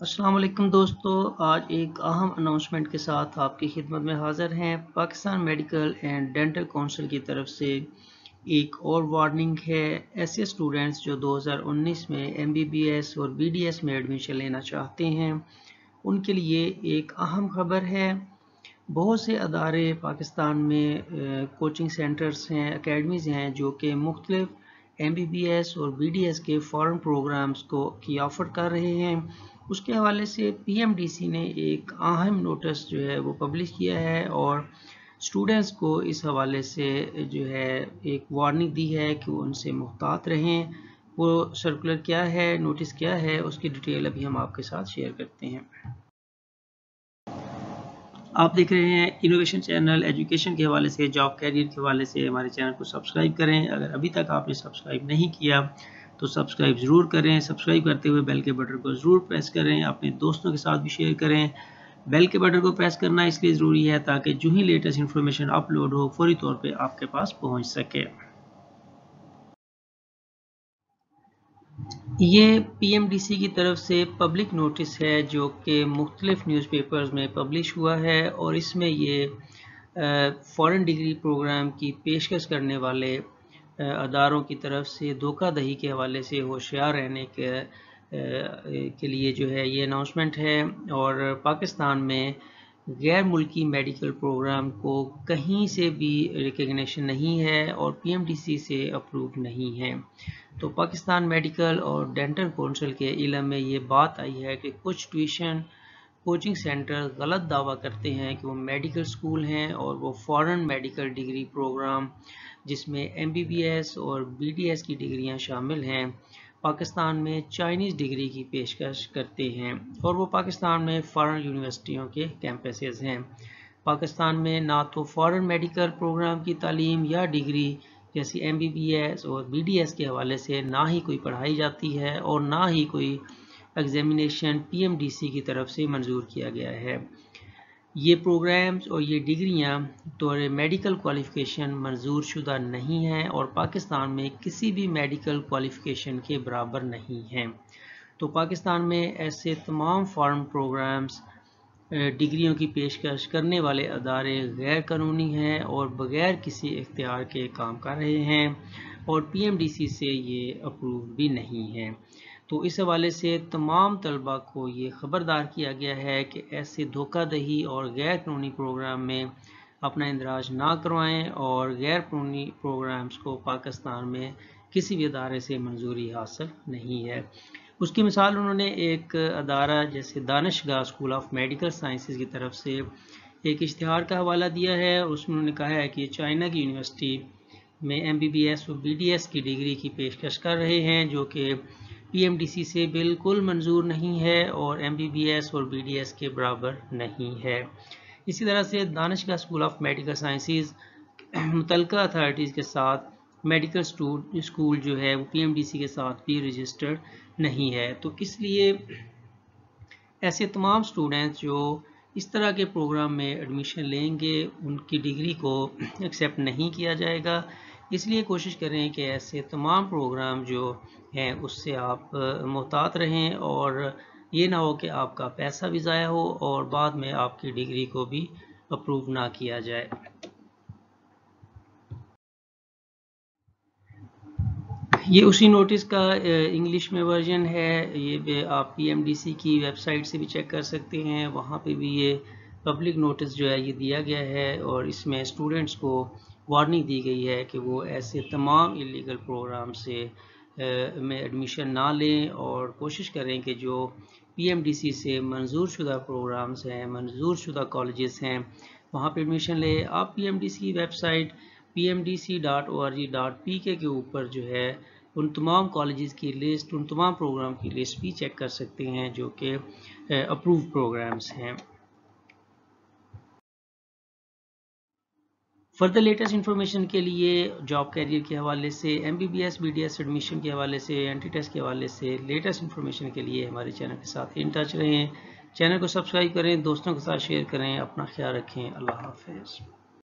السلام علیکم دوستو، آج ایک اہم اناؤنسمنٹ کے ساتھ آپ کی خدمت میں حاضر ہیں۔ Pakistan medical and dental council کی طرف سے ایک اور وارننگ ہے۔ ایسے اسٹوڈنٹس جو دو ہزار انیس میں ایم بی بی ایس اور بی ڈی ایس میں ایڈمیشن لینا چاہتے ہیں، ان کے لیے ایک اہم خبر ہے۔ بہت سے ادارے پاکستان میں کوچنگ سینٹرز ہیں اکیڈمیز ہیں، جو کہ مختلف ایم بی بی ایس اور بی ڈی ایس کے فارن پروگرامز کو کی آفر کر رہے ہیں۔ اس کے حوالے سے پی ایم ڈی سی نے ایک اہم نوٹس جو ہے وہ پبلش کیا ہے اور اسٹوڈنٹس کو اس حوالے سے جو ہے ایک وارننگ دی ہے کہ وہ ان سے محتاط رہیں۔ وہ سرکولر کیا ہے نوٹس کیا ہے، اس کی ڈیٹیل ابھی ہم آپ کے ساتھ شیئر کرتے ہیں۔ آپ دیکھ رہے ہیں انوویشن چینل ایجوکیشن کے حوالے سے جاب کیریئر کے حوالے سے۔ ہمارے چینل کو سبسکرائب کریں۔ اگر ابھی تک آپ نے سبسکرائب نہیں کیا تو سبسکرائب ضرور کریں۔ سبسکرائب کرتے ہوئے بیل کے بٹن کو ضرور پریس کریں۔ اپنے دوستوں کے ساتھ بھی شیئر کریں۔ بیل کے بٹن کو پریس کرنا اس لیے ضروری ہے تاکہ جو ہی لیٹسٹ انفارمیشن اپلوڈ ہو، فوری طور پہ آپ کے پاس پہنچ سکے۔ یہ پی ایم ڈی سی کی طرف سے پبلک نوٹس ہے جو کہ مختلف نیوز پیپرز میں پبلش ہوا ہے اور اس میں یہ فورن ڈگری پروگرام کی پیشکش کرنے والے اداروں کی طرف سے دھوکہ دہی کے حوالے سے ہوشیار رہنے کے کے لیے جو ہے یہ اناؤنسمنٹ ہے۔ اور پاکستان میں غیر ملکی میڈیکل پروگرام کو کہیں سے بھی ریکگنیشن نہیں ہے اور پی ایم ڈی سی سے اپروو نہیں ہے۔ تو پاکستان میڈیکل اور ڈینٹل کونسل کے علم میں یہ بات آئی ہے کہ کچھ ٹیوشن کوچنگ سینٹر غلط دعویٰ کرتے ہیں کہ وہ میڈیکل سکول ہیں اور وہ فورن میڈیکل ڈگری پروگرام جس میں ایم بی بی ایس اور بی ڈی ایس کی ڈگریاں شامل ہیں، پاکستان میں چائنیز ڈگری کی پیشکش کرتے ہیں اور وہ پاکستان میں فارن یونیورسٹیوں کے کیمپسز ہیں۔ پاکستان میں نہ تو فارن میڈیکل پروگرام کی تعلیم یا ڈگری جیسی ایم بی بی ایس اور بی ڈی ایس کے حوالے سے نہ ہی کوئی پڑھائی جاتی ہے اور نہ ہی کوئی examination P M D C کی طرف سے منظور کیا گیا ہے۔ یہ پروگرامز اور یہ ڈگریاں طور میڈیکل کوالیفکیشن منظور شدہ نہیں ہیں اور پاکستان میں کسی بھی میڈیکل کوالیفکیشن کے برابر نہیں ہیں۔ تو پاکستان میں ایسے تمام فارم پروگرامز ڈگریوں کی پیشکش کرنے والے ادارے غیر قانونی ہیں اور بغیر کسی اختیار کے کام کر رہے ہیں اور پی ایم ڈی سی سے یہ اپروو بھی نہیں ہے تو اس حوالے سے تمام طلبہ کو یہ خبردار کیا گیا ہے کہ ایسے دھوکہ دہی اور غیر قانونی پروگرام میں اپنا اندراج نہ کروائیں اور غیر قانونی پروگرامز کو پاکستان میں کسی بھی ادارے سے منظوری حاصل نہیں ہے۔ اس کی مثال انہوں نے ایک ادارہ جیسے دانش گاہ اسکول آف میڈیکل سائنسز کی طرف سے ایک اشتہار کا حوالہ دیا ہے۔ اس میں انہوں نے کہا ہے کہ چائنا کی یونیورسٹی میں ایم بی بی ایس اور بی ڈی ایس کی ڈگری کی پیشکش کر رہے ہیں جو کہ پی ایم ڈی سی سے بالکل منظور نہیں ہے اور ایم بی بی ایس اور بی ڈی ایس کے برابر نہیں ہے۔ اسی طرح سے دانش کا اسکول آف میڈیکل سائنسز متعلقہ اتھارٹیز کے ساتھ میڈیکل اسکول جو ہے وہ پی ایم ڈی سی کے ساتھ بھی رجسٹرڈ نہیں ہے۔ تو اس لیے ایسے تمام اسٹوڈنٹس جو اس طرح کے پروگرام میں ایڈمیشن لیں گے، ان کی ڈگری کو ایکسیپٹ نہیں کیا جائے گا۔ اس لیے کوشش کریں کہ ایسے تمام پروگرام جو ہیں، اس سے آپ محتاط رہیں اور یہ نہ ہو کہ آپ کا پیسہ بھی ضائع ہو اور بعد میں آپ کی ڈگری کو بھی اپروو نہ کیا جائے۔ یہ اسی نوٹس کا انگلش میں ورژن ہے۔ یہ آپ پی ایم ڈی سی کی ویب سائٹ سے بھی چیک کر سکتے ہیں۔ وہاں پہ بھی یہ پبلک نوٹس جو ہے یہ دیا گیا ہے اور اس میں اسٹوڈنٹس کو وارننگ دی گئی ہے کہ وہ ایسے تمام الیگل پروگرام سے میں ایڈمیشن نہ لیں اور کوشش کریں کہ جو پی ایم ڈی سی سے منظور شدہ پروگرامز ہیں، منظور شدہ کالجز ہیں، وہاں پہ ایڈمیشن لیں۔ آپ P M D C website P M D C dot O R G dot P K کے اوپر جو ہے ان تمام کالجز کی لسٹ ان تمام پروگرام کی لسٹ بھی چیک کر سکتے ہیں جو کہ اپروو پروگرامز ہیں۔ فردر لیٹسٹ انفارمیشن کے لیے جاب کیریئر کے حوالے سے M B B S B D S admission کے حوالے سے اینٹی ٹیسٹ کے حوالے سے لیٹسٹ انفارمیشن کے لیے ہمارے چینل کے ساتھ ان ٹچ رہیں۔ چینل کو سبسکرائب کریں، دوستوں کے ساتھ شیئر کریں، اپنا خیال رکھیں۔ اللہ حافظ۔